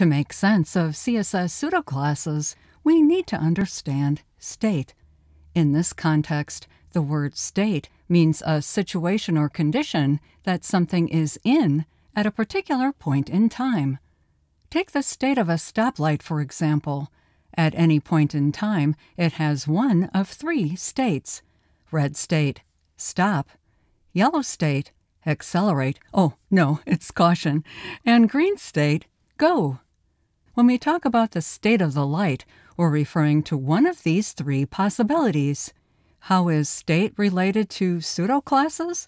To make sense of CSS pseudoclasses, we need to understand state. In this context, the word state means a situation or condition that something is in at a particular point in time. Take the state of a stoplight, for example. At any point in time, it has one of three states red state, stop, yellow state, accelerate, oh, no, it's caution, and green state, go. When we talk about the state of the light, we're referring to one of these three possibilities. How is state related to pseudoclasses?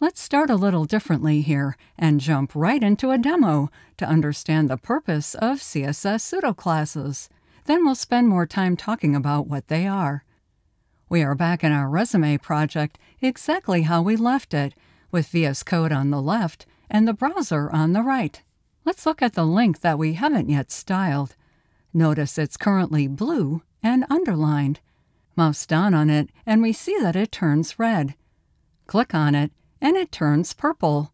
Let's start a little differently here and jump right into a demo to understand the purpose of CSS pseudoclasses. Then we'll spend more time talking about what they are. We are back in our resume project exactly how we left it, with VS Code on the left and the browser on the right. Let's look at the link that we haven't yet styled. Notice it's currently blue and underlined. Mouse down on it and we see that it turns red. Click on it and it turns purple.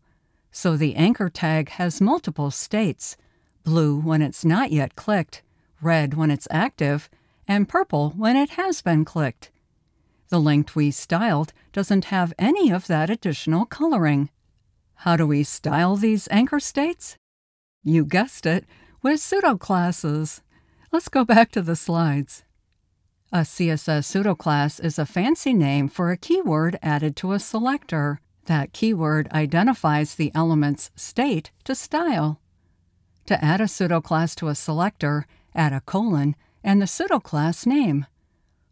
So the anchor tag has multiple states blue when it's not yet clicked, red when it's active, and purple when it has been clicked. The link we styled doesn't have any of that additional coloring. How do we style these anchor states? You guessed it, with pseudoclasses. Let's go back to the slides. A CSS pseudoclass is a fancy name for a keyword added to a selector. That keyword identifies the element's state to style. To add a pseudoclass to a selector, add a colon and the pseudoclass name.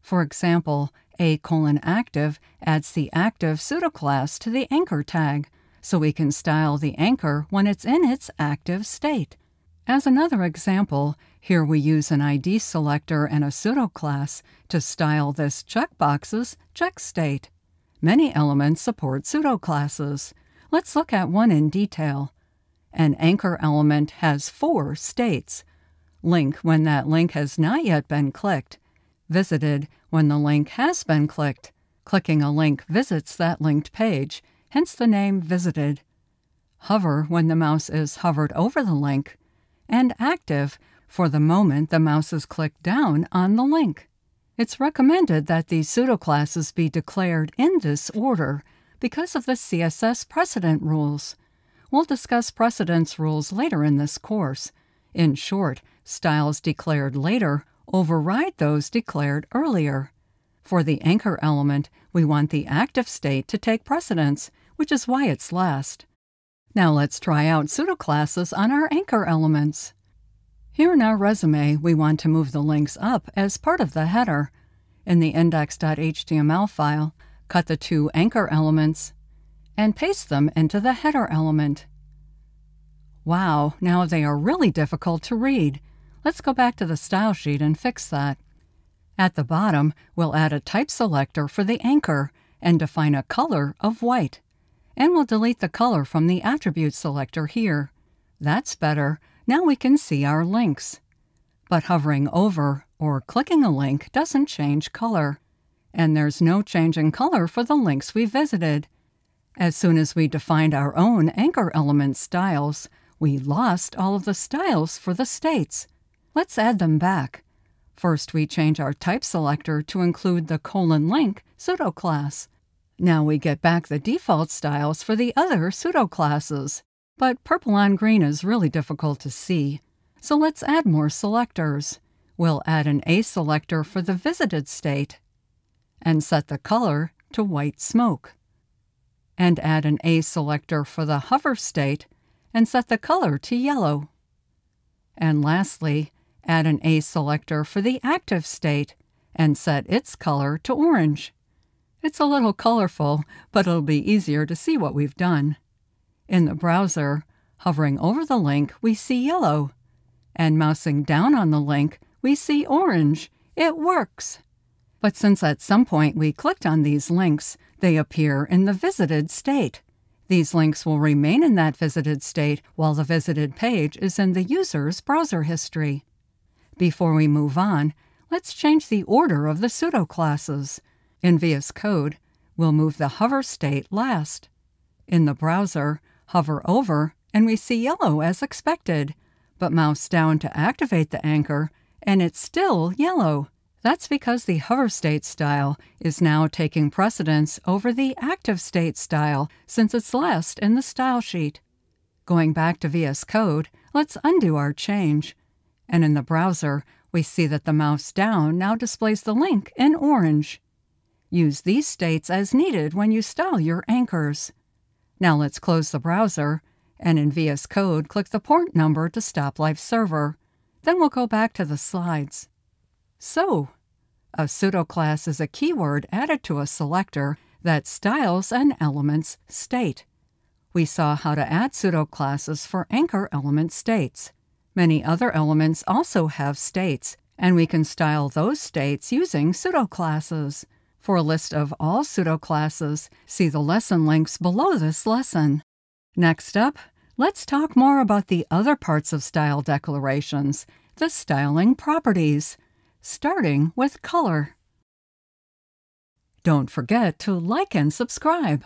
For example, a colon active adds the active pseudoclass to the anchor tag, so we can style the anchor when it's in its active state. As another example, here we use an ID selector and a pseudo class to style this checkbox's check state. Many elements support pseudo classes. Let's look at one in detail. An anchor element has four states. Link when that link has not yet been clicked. Visited when the link has been clicked. Clicking a link visits that linked page, hence the name visited. Hover when the mouse is hovered over the link. And active for the moment the mouse is clicked down on the link. It's recommended that these pseudoclasses be declared in this order because of the CSS precedent rules. We'll discuss precedence rules later in this course. In short, styles declared later override those declared earlier. For the anchor element, we want the active state to take precedence, which is why it's last. Now let's try out pseudoclasses on our anchor elements. Here in our resume, we want to move the links up as part of the header. In the index.html file, cut the two anchor elements and paste them into the header element. Wow, now they are really difficult to read. Let's go back to the style sheet and fix that. At the bottom, we'll add a type selector for the anchor and define a color of white. And we'll delete the color from the attribute selector here. That's better, now we can see our links. But hovering over or clicking a link doesn't change color. And there's no change in color for the links we visited. As soon as we defined our own anchor element styles, we lost all of the styles for the states. Let's add them back. First, we change our type selector to include the colon link pseudo-class. Now we get back the default styles for the other pseudo-classes, But purple on green is really difficult to see, so let's add more selectors. We'll add an A selector for the visited state and set the color to white smoke. And add an A selector for the hover state and set the color to yellow. And lastly, add an A selector for the active state and set its color to orange. It's a little colorful, but it'll be easier to see what we've done. In the browser, hovering over the link, we see yellow. And mousing down on the link, we see orange. It works. But since at some point we clicked on these links, they appear in the visited state. These links will remain in that visited state while the visited page is in the user's browser history. Before we move on, let's change the order of the pseudoclasses. In VS Code, we'll move the hover state last. In the browser, hover over, and we see yellow as expected. but mouse down to activate the anchor, and it's still yellow. That's because the hover state style is now taking precedence over the active state style since it's last in the style sheet. Going back to VS Code, let's undo our change. And in the browser, we see that the mouse down now displays the link in orange. Use these states as needed when you style your anchors. Now let's close the browser and in VS Code, click the port number to stop Live Server. Then we'll go back to the slides. So, a pseudoclass is a keyword added to a selector that styles an element's state. We saw how to add pseudoclasses for anchor element states. Many other elements also have states, and we can style those states using pseudoclasses. For a list of all pseudoclasses, see the lesson links below this lesson. Next up, let's talk more about the other parts of style declarations, the styling properties, starting with color. Don't forget to like and subscribe.